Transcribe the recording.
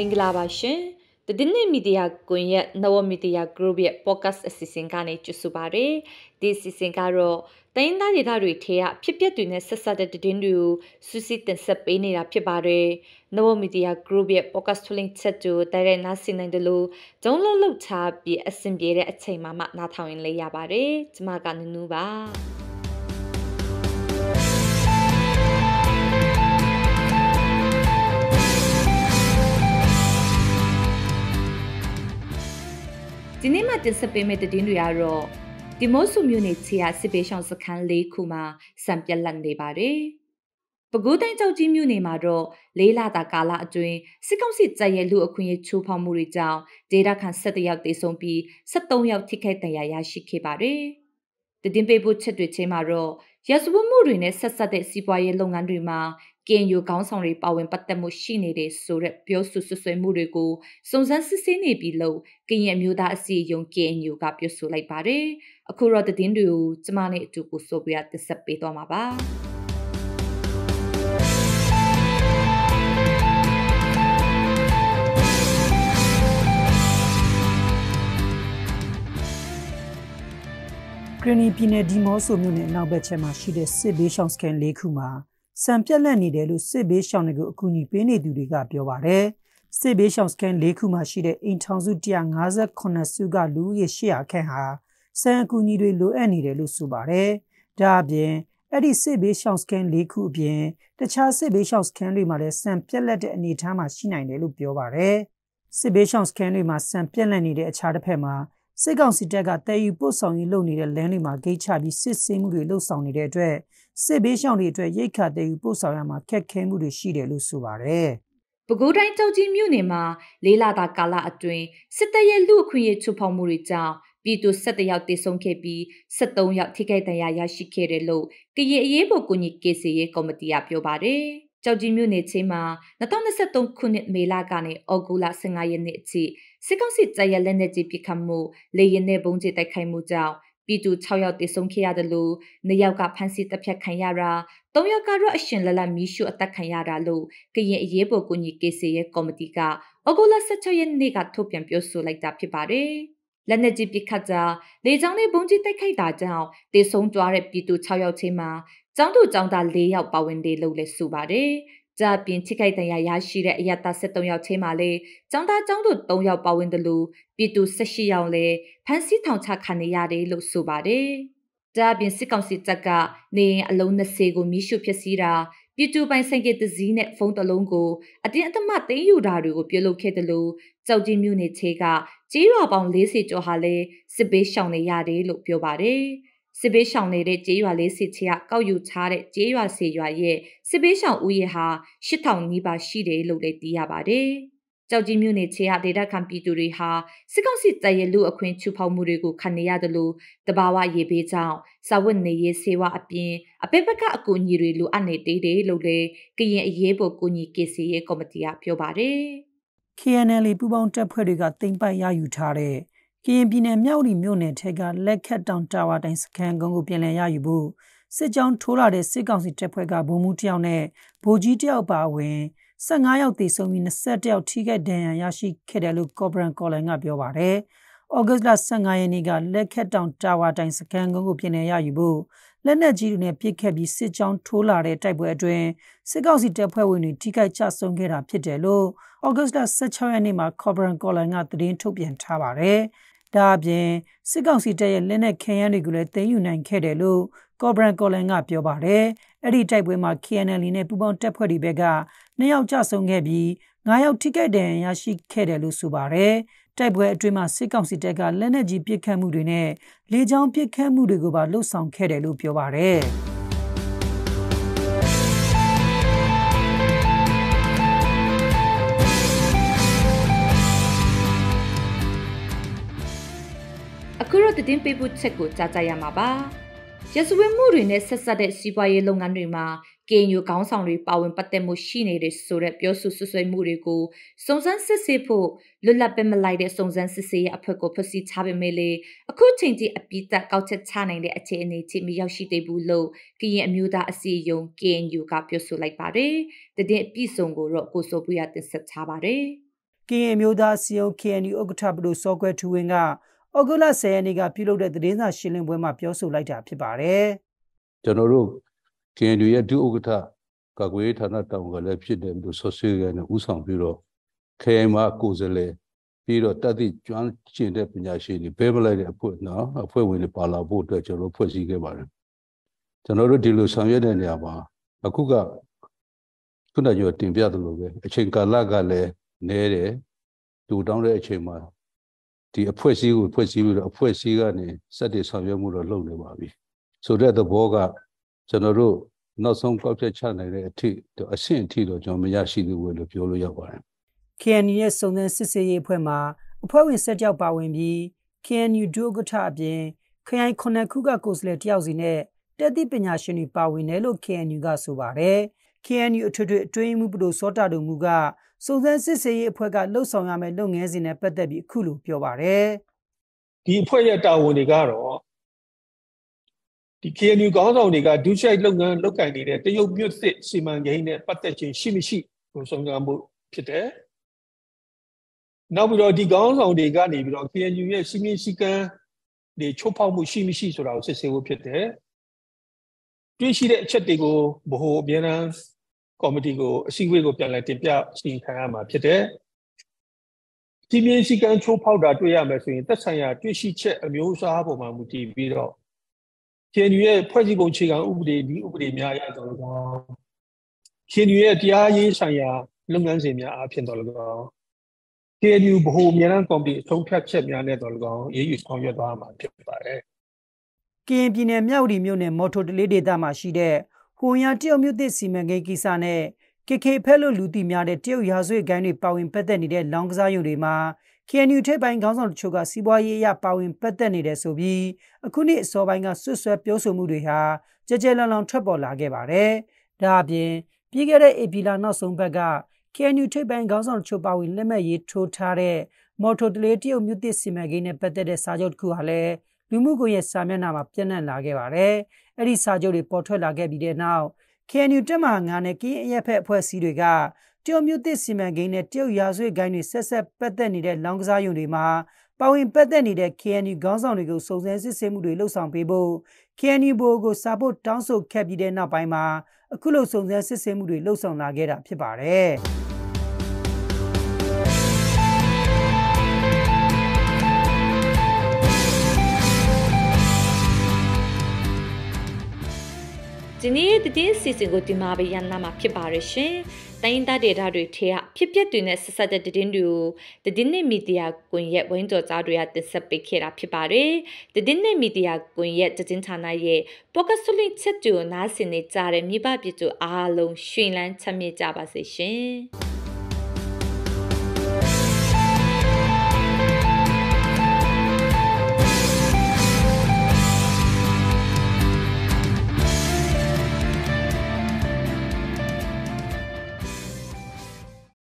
မင်္ဂလာပါရှင်။တဒင်းနေမီဒီယာကွန်ရက်နဝမီဒီယာ group ရဲ့ podcast အစီအစဉ်ကနေကြိုဆိုပါရစေ။ဒီအစီအစဉ်ကတော့တိုင်းသားဒေသတွေထဲကဖြစ်ပျက်တွေနဲ့ဆက်စပ်တဲ့တည်င်းတွေကိုစူးစီးတင်ဆက်ပေးနေတာဖြစ်ပါတယ်။နဝမီဒီယာ group ရဲ့ podcast link ချက်တူတိုက်ရိုက်နားဆင်နိုင်တယ်လို့ဂျုံလုံးလောက်ချပြီးအဆင်ပြေတဲ့အချိန်မှမှနားထောင်ရင်လေးရပါတယ်။ကျမကနူးနူးပါ။ ဒီနေ့မှတင်ဆက်ပေးမယ့်သတင်းတွေကတော့ဒီမိုးဆူမျိုးနေချီယာစစ်ပေးရှောင်းစခန်း၄ခုမှာစံပြက်လက်နေပါတယ်။ပဲခူးတိုင်းကြောက်ကြီးမြို့နယ်မှာတော့လေးလာတာကာလအတွင်းစစ်ကောင်စီတပ်ရဲ့လူအခွင့်အရေးချိုးဖောက်မှုတွေကြောင့်ဒေတာခန်17ယောက်သေဆုံးပြီး73ယောက်ထိခိုက်ဒဏ်ရာရရှိခဲ့ပါတယ်။တည်င်းပေးဖို့ချက်တွေချင်းမှာတော့ ရစဝမှုတွေနဲ့ဆက်ဆက်တဲ့စီးပွားရေးလုပ်ငန်းတွေမှာ KNU ခေါင်းဆောင်တွေပါဝင်ပတ်သက်မှုရှိနေတဲ့ဆိုတဲ့ပြောဆိုဆွဆွဲမှုတွေကိုစုံစမ်းစစ်ဆေးနေပြီလို့ကရင်မျိုးသားအစည်းအရုံး KNU ကပြောဆိုလိုက်ပါတယ်။အခုတော့သတင်းတွေကိုကျမနဲ့အတူကိုဆိုပြတင်ဆက်ပေးသွားမှာပါ။ ဂရနီပြည်နယ်ဒီမော့ဆိုမြို့နယ်အနောက်ဘက်ခြမ်းမှာရှိတဲ့စစ်ဘေးရှောင်စခန်း၄ခုမှာစံပြက်လက်နေတယ်လို့စစ်ဘေးရှောင်တွေကိုအကူအညီပေးနေသူတွေကပြောပါတယ်။စစ်ဘေးရှောင်စခန်း၄ခုမှာရှိတဲ့အိမ်ထောင်စု158စုကလူဦးရေ800ခန့်ဟာစံအကူအညီတွေလိုအပ်နေတယ်လို့ဆိုပါတယ်။ဒါအပြင်အဲ့ဒီစစ်ဘေးရှောင်စခန်း၄ခုအပြင်တခြားစစ်ဘေးရှောင်စခန်းတွေမှာလည်းစံပြက်လက်တဲ့အနေအထားမှာရှိနိုင်တယ်လို့ပြောပါတယ်။စစ်ဘေးရှောင်စခန်းတွေမှာစံပြက်လက်နေတဲ့အခြားတစ်ဖက်မှာ စစ်ကောင်စီတပ်ကတည်ယူပို့ဆောင်ရေးလုပ်နေတဲ့လမ်းတွေမှာဂိတ်ချပြီးစစ်ဆေးမှုတွေလှုပ်ဆောင်နေတဲ့အတွက်စစ်ဘေးရှောင်တွေအတွက်ရိတ်ခါတည်ယူပို့ဆောင်ရမှာခက်ခဲမှုတွေရှိတယ်လို့ဆိုပါတယ်။ပဲခူးတိုင်းကြောက်ကြီးမြို့နယ်မှာလေးလာတာကာလအတွင်းစစ်တပ်ရဲ့လူအခွင့်အရေးချိုးဖောက်မှုတွေကြောင့်ပြည်သူ17ယောက်တေဆုံးခဲ့ပြီး73ယောက်ထိခိုက်ဒဏ်ရာရရှိခဲ့တယ်လို့ကရင်အရေးပေါ်ကူညီကေစီရေးကော်မတီကပြောပါတယ်။ ကြောက်ကြီးမြို့နယ်ချင်းမှာ2023ခုနှစ်မေလကနေဩဂုလ15ရက်နေ့အထိစစ်ကောင်စီတပ်ရဲ့လက်နက်ကြီးပစ်ခတ်မှုလေရင်နဲ့ဘုံကျစ်တိုက်ခိုက်မှုကြောင့်ပြည်သူ6ယောက်တေဆုံးခဲ့ရတယ်လို့နှစ်ယောက်ကဖမ်းဆီးတပ်ဖြတ်ခံရတာ၃ယောက်ကတော့အရှင်လလမီးရှုအသက်ခံရတာလို့ကရင်အရေးပေါ်ကူညီကေစီရဲ့ကော်မတီကဩဂုတ်လ16ရက်နေ့ကထုတ်ပြန်ပြောဆိုလိုက်တာဖြစ်ပါတယ်။လက်နက်ကြီးပစ်ခတ်ကြလေကြောင်းနဲ့ဘုံကြီးတိုက်ခိုက်တာကြောင့်တေဆုံးသွားတဲ့ပြည်သူ6ယောက်ချင်းမှာ ကျောင်းသူကျောင်းသား၄ယောက်ပါဝင်တယ်လို့လည်းဆိုပါတယ်။ကြပြင်ချိခိုက်တန်ရာရရှိတဲ့အယတာ73ယောက်ချင်းမှာလေចောင်းသားចောင်းသူ3ယောက်ပါဝင်တယ်လို့ပြည်သူ18ယောက်လည်းဖမ်းဆီးထောင်ချခံနေရတယ်လို့ဆိုပါတယ်။ဒါပြင်စစ်ကောင်စီတပ်ကနေရင်အလုံး20ကိုမိရှုဖြစ်စီတာပြည်သူပိုင်ဆိုင်ကတစည်းနဲ့ဖုန်းတလုံးကိုအတင်းအဓမ္မသိမ်းယူတာတွေကိုပြုလုပ်ခဲ့တယ်လို့ကြောက်ကြီးမြို့နယ်ချေကကြေးရွာပေါင်း40ကျော်ဟာလည်းစစ်ဘေးရှောင်နေရတယ်လို့ပြောပါတယ်။ စစ်ဘေးရှောင်နေတဲ့ကျေးရွာလေးစစ်ချေကကောက်ယူထားတဲ့ကျေးရွာစေရွာရဲ့စစ်ဘေးရှောင်ဦးရေဟာ8000နီးပါးရှိတယ်လို့လည်းသိရပါတယ်။ကြောက်ကြီးမြို့နယ်ချေကဒေတာခံပြည်သူတွေဟာစစ်ကောင်စီတပ်ရဲ့လူအခွင့်ချူဖောက်မှုတွေကိုခံနေရတယ်လို့တဘာဝရေဘေးကြောင့်စာဝတ်နေရေးစေဝါအပြင်အပိပကအကူအညီတွေလိုအပ်နေသေးတယ်လို့လည်းကရင်အရေးပေါ်ကူညီကေစီရဲ့ကော်မတီကပြောပါတယ်။ KNL ပူပေါင်းတပ်ဖွဲ့တွေကတင်ပိုက်ရယူထားတဲ့ ကရင်ပြည်နယ်မြောက်ရီမြို့နယ်ထက်ကလက်ခတ်တောင်တာဝါတိုင်စခန်းကုန်းကိုပြန်လည်ရယူဖို့စစ်ကြောင်းထိုးလာတဲ့စစ်ကောင်စီတပ်ဖွဲ့ကဗိုလ်မှူးတယောက်နဲ့ဗိုလ်ကြီးတယောက်ပါဝင်15ယောက်သေဆုံးပြီး20ယောက်ထိခိုက်ဒဏ်ရာရရှိခဲ့တယ်လို့ကော်ဘရန်ကော်လန်ကပြောပါတယ်။ဩဂတ်လ15ရက်နေ့ကလက်ခတ်တောင်တာဝါတိုင်စခန်းကုန်းကိုပြန်လည်ရယူဖို့လက်နက်ကြီးတွေနဲ့ပစ်ခတ်ပြီးစစ်ကြောင်းထိုးလာတဲ့တိုက်ပွဲအတွင်းစစ်ကောင်စီတပ်ဖွဲ့ဝင်တွေထိခိုက်ချဆုံးခဲ့တာဖြစ်တယ်လို့ဩဂတ်လ16ရက်နေ့မှာကော်ဘရန်ကော်လန်ကသတင်းထုတ်ပြန်ထားပါတယ်။ ဒါအပြင်စစ်ကောင်စီတပ်ရဲ့လက်နက်ခဲယမ်းတွေကိုလည်းသိမ်းယူနိုင်ခဲ့တယ်လို့ကော်ဘရန်ကော်လန်ကပြောပါတယ်။အဲ့ဒီတိုက်ပွဲမှာ KNL နဲ့ပူးပေါင်းတပ်ဖွဲ့တွေဘက်က၂ယောက်ကြဆုံးခဲ့ပြီး9ယောက်ထိခိုက်ဒဏ်ရာရရှိခဲ့တယ်လို့ဆိုပါတယ်။တိုက်ပွဲအတွင်းမှာစစ်ကောင်စီတပ်ကလက်နက်ကြီးပစ်ခတ်မှုတွေနဲ့လေကြောင်းပစ်ခတ်မှုတွေကိုပါလှုပ်ဆောင်ခဲ့တယ်လို့ပြောပါတယ်။ အခုတော့တည်င်းပေးဖို့ချက်ကိုကြားကြရမှာပါရစဝဲမှုတွေနဲ့ဆက်ဆက်တဲ့စီးပွားရေးလုပ်ငန်းတွေမှာကင်ယူခေါင်းဆောင်တွေပါဝင်ပတ်သက်မှုရှိနေတဲ့ဆိုတဲ့ပြောဆိုဆွဆွဲမှုတွေကိုစုံစမ်းစစ်ဆေးဖို့လွတ်လပ်ပဲမလိုက်တဲ့စုံစမ်းစစ်ဆေးရေးအဖွဲ့ကိုဖွဲ့စည်းထားပေမဲ့လေအခုချိန်ထိအပိသက်ကောက်ချက်ချနိုင်တဲ့အခြေအနေထိမရောက်ရှိသေးဘူးလို့ကရင်အမျိုးသားအစည်းအရုံး KNU ကပြောဆိုလိုက်ပါတယ်။တည်တဲ့အပြည့်စုံကိုတော့ကိုစိုးပူရတင်ဆက်ထားပါတယ်။ကရင်မျိုးသားစီယုံ KNU ဥက္ကဋ္ဌဘဒုစောကွဲထူဝင်းက ဩဂုတ်လ10ရက်နေ့ကပြုလုပ်တဲ့သတင်းစာရှင်းလင်းပွဲမှာပြောဆိုလိုက်တာဖြစ်ပါတယ်။ကျွန်တော်တို့ KNU ရဲ့ဒုဥက္ကဋ္ဌကာကွယ်ရေးဌာနတောင်ကလည်းဖြစ်တယ်လို့ဆော့ဆွေးရနဲ့ဥဆောင်ပြီးတော့ခရိုင်မှာကိုယ်စားလှယ်ပြီးတော့တတိကျွမ်းကျင်တဲ့ပညာရှင်တွေဘဲမလိုက်တဲ့အဖွဲ့နော်အဖွဲ့ဝင်တွေပါလာဖို့အတွက်ကျွန်တော်ဖွဲ့စည်းခဲ့ပါတယ်ကျွန်တော်တို့ဒီလိုဆောင်ရွက်တဲ့နေရာမှာအခုကခုနကပြောတင်ပြသလိုပဲအချိန်ကာလကလည်းနည်းတယ်တူတောင်းတဲ့အချိန်မှာ ဒီအဖွဲ့စည်းကိုဖွဲ့စည်းပြီးတော့အဖွဲ့စည်းကနေစက်တွေဆောင်ရွက်မှုတော့လုပ်နေပါပြီဆိုတဲ့သဘောကကျွန်တော်တို့နောက်ဆုံးကောက်ချက်ချနိုင်တဲ့အထိအဆင့်အထိတော့ကျွန်တော်မရရှိသေးဘူးလို့ပြောလို့ရပါတယ် KNU ရဲ့စုံစမ်းစစ်ဆေးရေးအဖွဲ့မှာအဖွဲ့ဝင်၁၆ပါဝင်ပြီး KNU ဒုဥက္ကဋ္ဌအပြင်ခရိုင်ခုနှစ်ခုကကိုယ်စားလှယ်တယောက်စီနဲ့တက်သည့်ပညာရှင်တွေပါဝင်တယ်လို့ KNU ကဆိုပါတယ်။ KNU အထွေထွေအတွင်းမှုပဒိုစောတာတို့မူက စုံစမ်းစစ်ဆေးရေးအဖွဲ့ကလှုပ်ဆောင်ရမယ့်လုပ်ငန်းစဉ်နဲ့ပတ်သက်ပြီးအခုလိုပြောပါတယ်။ဒီအဖွဲ့ရဲ့တာဝန်တွေကတော့ဒီ KNU ခေါင်းဆောင်တွေကဒုချိုက်လုပ်ငန်းလုပ်ကင်နေတဲ့တရုတ်မြို့သစ်စီမံကိန်းနဲ့ပတ်သက်ခြင်းရှိမရှိကိုစုံစမ်းမှုဖြစ်တယ်။နောက်ပြီးတော့ဒီကောင်းဆောင်တွေကနေပြီးတော့ KNU ရဲ့စီမင်းစည်းကမ်းတွေချိုးဖောက်မှုရှိမရှိဆိုတာကိုစစ်ဆေးဖို့ဖြစ်တယ်တွေ့ရှိတဲ့အချက်တွေကိုဗဟိုအမြဲတမ်း ကော်မတီကိုအစည်းအဝေးကိုပြန်လည်တင်ပြစီရင်ခံရမှာဖြစ်တယ်စီမင်းစည်းကမ်းချိုးဖောက်တာတွေ့ရမယ်ဆိုရင်သက်ဆိုင်ရာတွေ့ရှိချက်အမျိုးအစားပုံမှန်မူတည်ပြီးတော့ KNU ရဲ့ဖွဲ့စည်းပုံအခြေခံဥပဒေဒီဥပဒေများရတော့ကော KNU ရဲ့တရားရေးဆိုင်ရာလုပ်ငန်းစဉ်များအဖြစ်တော်လည်းကော KNU ဗဟိုအမြဲတမ်းကော်မတီအဆုံးဖြတ်ချက်များနဲ့တော်၎င်းရေးယူဆောင်ရွက်သွားမှာဖြစ်ပါတယ်။ကရင်ပြည်နယ်မြောက်ဒီမြို့နယ်မော်တိုတလေးဒေသမှာရှိတဲ့ ဟိုရန်တရုတ်မြို့သစ်စီမံကိန်းကိစ္စနဲ့ KK ဖက်လို့လူသိများတဲ့တရုတ်ရာဇဝတ်ဂိုင်းတွေပါဝင်ပတ်သက်နေတဲ့လောင်ကစားရုံတွေမှာ KNU ထိပ်ပိုင်းခေါင်းဆောင်တချို့ကစီးပွားရေးအရပါဝင်ပတ်သက်နေတယ်ဆိုပြီးအခုနှစ်အစောပိုင်းကဆွဆွဲပြောဆိုမှုတွေဟာကြကြလန်လောင်ထွက်ပေါ်လာခဲ့ပါတယ်။ဒါအပြင်ပြီးခဲ့တဲ့ AP လနောက်ဆုံးဘက်က KNU ထိပ်ပိုင်းခေါင်းဆောင်ချို့ပါဝင်လက်မှတ်ရေးထိုးထားတဲ့မော်တိုတလေးတရုတ်မြို့သစ်စီမံကိန်းနဲ့ပတ်သက်တဲ့စာချုပ်တစ်ခုဟာလည်း လူမှုကွန်ရက်စာမျက်နှာမှာပြန့်နှံ့လာခဲ့ပါတယ်။အဲ့ဒီစာချုပ်တွေပေါ်ထွက်လာခဲ့ပြီးတဲ့နောက် KNU တက်မှာငါနဲ့ကင်းအရက်ဖက်အဖွဲ့အစည်းတွေကတရုတ်မြို့သစ်စီမံကိန်းနဲ့တရုတ်ရာဇဝတ်ဂိုင်းတွေဆက်ဆက်ပတ်သက်နေတဲ့လောင်ကစားရုံတွေမှာပါဝင်ပတ်သက်နေတဲ့ KNU ခေါင်းဆောင်တွေကိုစုံစမ်းစစ်ဆေးမှုတွေလှုပ်ဆောင်ပေးဖို့ KNU ဘိုကိုစာဖို့တောင်းဆိုခဲ့ပြီးတဲ့နောက်ပိုင်းမှာအခုလိုစုံစမ်းစစ်ဆေးမှုတွေလှုပ်ဆောင်လာခဲ့တာဖြစ်ပါတယ်။ ဒီနေ့တည်င်းစီစဉ်ကိုဒီမှာပဲရန်နာမှာဖြစ်ပါရရှင်။တိုင်းသားဒေတာတွေထဲကဖြစ်ပျက်တွေနဲ့ဆက်ဆက်တဲ့တည်င်းတွေကိုတည်င်းနဲ့မီဒီယာကွန်ရက်ဝိုင်းတော်သားတွေကတင်ဆက်ပေးခဲ့တာဖြစ်ပါတယ်။တည်င်းနဲ့မီဒီယာကွန်ရက်တည်င်းဌာနရဲ့ပေါ့ကဆုလိချက်တူနားဆင်နေကြတဲ့မိဘပြည်သူအားလုံးရှင်လန်းချမ်းမြေ့ကြပါစေရှင်။